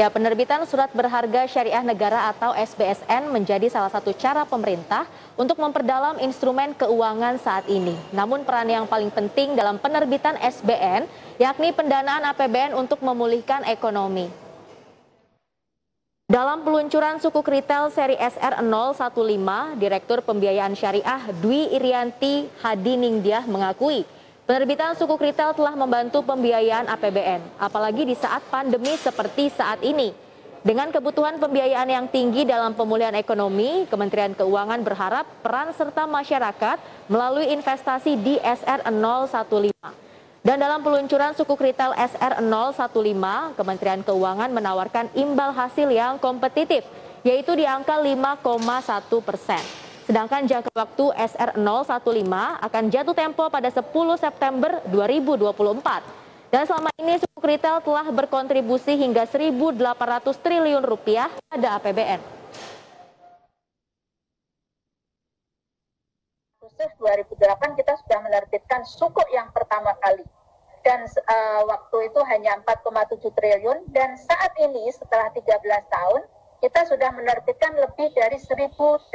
Ya, penerbitan surat berharga syariah negara atau SBSN menjadi salah satu cara pemerintah untuk memperdalam instrumen keuangan saat ini. Namun peran yang paling penting dalam penerbitan SBN yakni pendanaan APBN untuk memulihkan ekonomi. Dalam peluncuran sukuk retail seri SR015, Direktur Pembiayaan Syariah Dwi Irianti Hadiningdiah mengakui Penerbitan sukuk retail telah membantu pembiayaan APBN, apalagi di saat pandemi seperti saat ini. Dengan kebutuhan pembiayaan yang tinggi dalam pemulihan ekonomi, Kementerian Keuangan berharap peran serta masyarakat melalui investasi di SR015. Dan dalam peluncuran sukuk retail SR015, Kementerian Keuangan menawarkan imbal hasil yang kompetitif, yaitu di angka 5,1 persen. Sedangkan jangka waktu SR015 akan jatuh tempo pada 10 September 2024. Dan selama ini sukuk retail telah berkontribusi hingga 1.800 triliun rupiah pada APBN. Agustus 2008 kita sudah menerbitkan sukuk yang pertama kali dan uh, waktu itu hanya 4,7 triliun dan saat ini setelah 13 tahun kita sudah menerbitkan lebih dari 1.800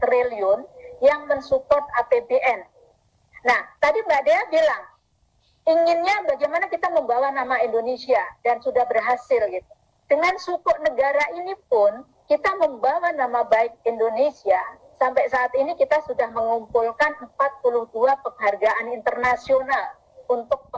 triliun yang mensupport APBN. Nah, tadi Mbak Dea bilang, inginnya bagaimana kita membawa nama Indonesia dan sudah berhasil gitu. Dengan suku negara ini pun kita membawa nama baik Indonesia. Sampai saat ini kita sudah mengumpulkan 42 penghargaan internasional untuk